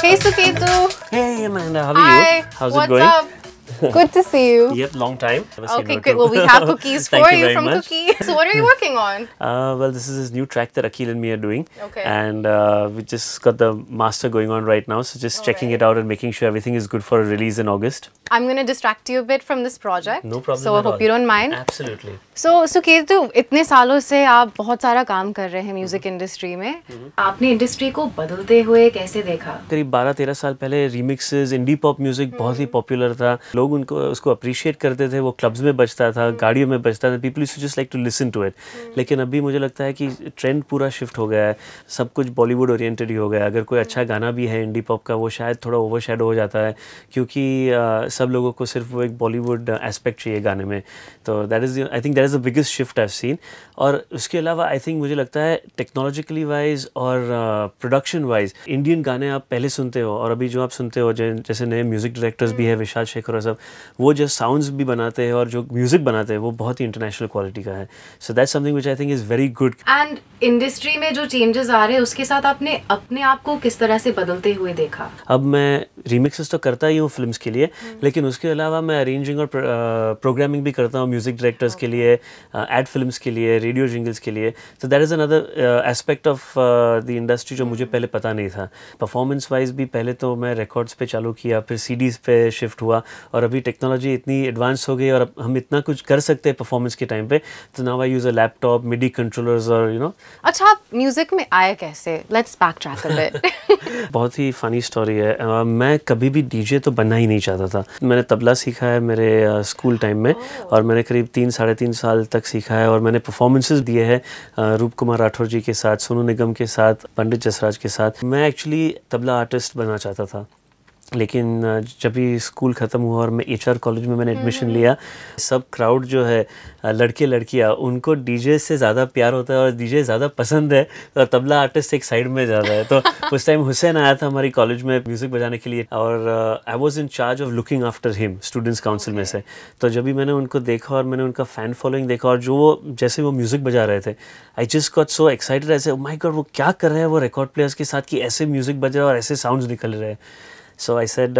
Hey Suketu. Hey Amanda, how are Hi. you? How's What's it going? up? Good to see you. Yep, long time. Never seen Okay, you great. too. Well, we have cookies Thank for you you, very from much. Cookie. So, what are you working on? Uh, well, this is this new track that Akil and me are doing. Okay. And uh, we just got the master going on right now. So just checking Alright. it out and making sure everything is good for a release in August. I'm going to distract you a bit from this project. No problem. So, I at hope all. you don't mind. Absolutely. So, Suketu इतने सालों से आप बहुत सारा काम कर रहे हैं म्यूजिक इंडस्ट्री में आपने इंडस्ट्री को बदलते हुए कैसे देखा करीब 12-13 साल पहले रीमिक्सेस इंडी पॉप म्यूजिक बहुत ही पॉपुलर था लोग उनको उसको अप्रिशिएट करते थे वो क्लब्स में बजता था गाड़ियों में बजता था people just like to listen to it लेकिन अभी मुझे लगता है कि ट्रेंड पूरा शिफ्ट हो गया है सब कुछ बॉलीवुड ओरिएंटेड ही हो गया है। अगर कोई अच्छा गाना भी है इंडी पॉप का वो शायद थोड़ा ओवर हो जाता है क्योंकि सब लोगों को सिर्फ़ वो एक बॉलीवुड एस्पेक्ट चाहिए गाने में। तो that is I think that is the biggest shift I seen और उसके अलावा आई थिंक मुझे लगता है टेक्नोलॉजिकली वाइज और प्रोडक्शन वाइज इंडियन गाने आप पहले सुनते हो और अभी जो आप सुनते हो जैसे नए म्यूज़िक डायरेक्टर्स भी है विशाल शेखर और सब वो जो साउंड्स भी बनाते हैं और जो म्यूज़िक बनाते हैं वो बहुत ही इंटरनेशनल क्वालिटी का है। So that something which I think is very good and industry में जो चेंजेस आ रहे हैं उसके साथ आपने अपने आप को किस तरह से बदलते हुए देखा? अब मैं रीमिक्सेस तो करता ही हूँ फिल्म्स के लिए लेकिन उसके अलावा मैं अरेंजिंग और प्रोग्रामिंग भी करता हूँ म्यूज़िक डायरेक्टर्स के लिए एड फिल्म्स के लिए रेडियो जिंगल्स के लिए। तो that is another aspect of the industry जो मुझे पहले पता नहीं था। परफॉर्मेंस वाइज भी पहले तो मैं रिकॉर्ड्स पे चालू किया फिर सीडीज़ पे शिफ्ट हुआ और अभी टेक्नोलॉजी इतनी एडवांस हो गई और अब हम इतना कुछ कर सकते हैं परफॉर्मेंस के टाइम पे तो now I use a laptop MIDI controllers और यू नो अच्छा आप म्यूज़िक में आए कैसे? Let's back track a bit बहुत ही फनी स्टोरी है। अ, मैं कभी भी डीजे तो बनना ही नहीं चाहता था। मैंने तबला सीखा है मेरे स्कूल टाइम में oh. और मैंने करीब तीन साढ़े तीन साल तक सीखा है और मैंने परफॉर्मेंसेस दिए हैं रूप कुमार राठौर जी के साथ सोनू निगम के साथ पंडित जसराज के साथ। मैं एक्चुअली तबला आर्टिस्ट बनना चाहता था। लेकिन जब भी स्कूल ख़त्म हुआ और मैं एचआर कॉलेज में मैंने एडमिशन लिया सब क्राउड जो है लड़के लड़कियाँ उनको डीजे से ज़्यादा प्यार होता है और डीजे ज़्यादा पसंद है और तबला आर्टिस्ट एक साइड में ज़्यादा है। तो उस टाइम हुसैन आया था हमारी कॉलेज में म्यूज़िक बजाने के लिए और I was in charge of looking after him students council में से। तो जब भी मैंने उनको देखा और मैंने उनका फ़ैन फॉलोइंग देखा और जो वो जैसे वो म्यूज़िक बजा रहे थे I just got so excited ऐसे माई गॉड वो क्या कर रहे हैं वो रिकॉर्ड प्लेयर्स के साथ कि ऐसे म्यूज़िक बज रहा है और ऐसे साउंड्स निकल रहे हैं? सो आई सेड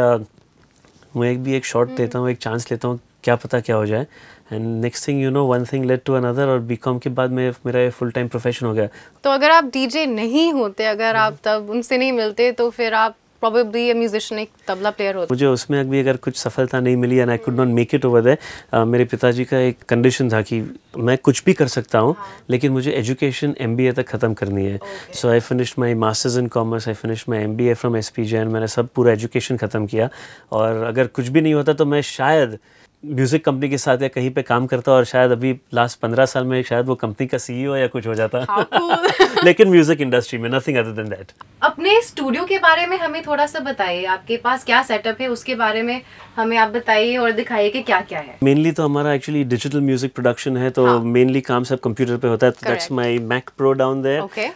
मैं एक भी एक शॉट देता हूँ एक चांस लेता हूँ क्या पता क्या हो जाए. And next thing you know one thing led to another और बीकॉम के बाद में मेरा ये फुल टाइम प्रोफेशन हो गया। तो अगर आप डीजे नहीं होते अगर आप तब उनसे नहीं मिलते तो फिर आप प्रोबेबली म्यूजिशियन एक तबला प्लेयर होते मुझे उसमें अभी अगर कुछ सफलता नहीं मिली and I could not make it over there मेरे पिताजी का एक कंडीशन था कि मैं कुछ भी कर सकता हूँ लेकिन मुझे एजुकेशन एम तक ख़त्म करनी है। So I finish my masters in commerce I finish my M B A from S P मैंने सब पूरा एजुकेशन ख़त्म किया। और अगर कुछ भी नहीं होता तो मैं शायद म्यूज़िक कंपनी के साथ या कहीं पे काम करता और शायद अभी लास्ट पंद्रह साल में शायद वो कंपनी का सीईओ या कुछ हो जाता। cool. लेकिन म्यूज़िक इंडस्ट्री में नथिंग अदर देन दैट अपने स्टूडियो के बारे में हमें थोड़ा सा बताइए आपके पास क्या सेटअप है उसके बारे में हमें आप बताइए और दिखाइए कि क्या क्या है। मेनली तो हमारा एक्चुअली डिजिटल म्यूज़िक प्रोडक्शन है तो मेनली हाँ। काम सब कंप्यूटर पे होता है। That's Mac Pro down there Okay.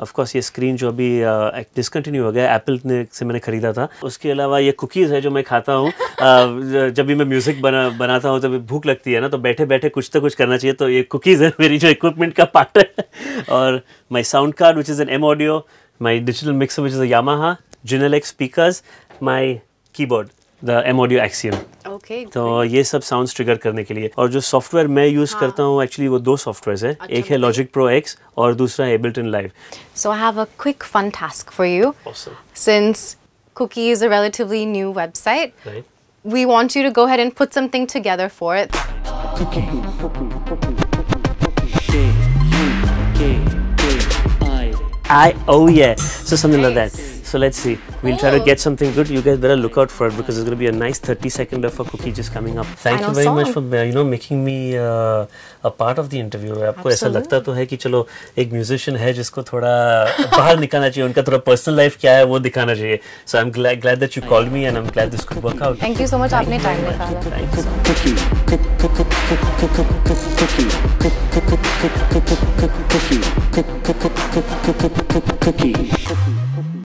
Of course ये स्क्रीन जो अभी डिसकंटिन्यू हो गया एप्पल ने से मैंने खरीदा था। उसके अलावा ये कुकीज़ है जो मैं खाता हूँ। Uh, जब भी मैं म्यूज़िक बना बनाता हूँ तब भूख लगती है ना तो बैठे बैठे कुछ तो कुछ करना चाहिए। तो ये कुकीज़ है मेरी जो इक्विपमेंट का पार्ट है। और my sound card which is an M audio my digital mixer which is a Yamaha Jinal speakers my keyboard the M audio Axiom okay तो ये सब साउंड्स ट्रिगर करने के लिए। और जो सॉफ्टवेयर मैं यूज़ हाँ. करता हूँ एक्चुअली वो दो सॉफ्टवेयर है। एक है लॉजिक प्रो एक्स और दूसरा है Ableton Live So I have a quick fun task for you. Since Cookie is a relatively new website, Right. We want you to go ahead and put something together for it. I oh yeah so something like that so let's see we'll try to get something good you guys better look out for it because there's going to be a nice 30 second of a cookie just coming up thank you very much for uh, you know making me uh, a part of the interview आपको ऐसा. लगता तो है कि चलो एक musician है जिसको थोड़ा बाहर निकालना चाहिए उनका थोड़ा पर्सनल लाइफ क्या है वो दिखाना चाहिए so I'm glad glad that you called me and I'm glad this could work out Thank you so much. आपने time निकाला.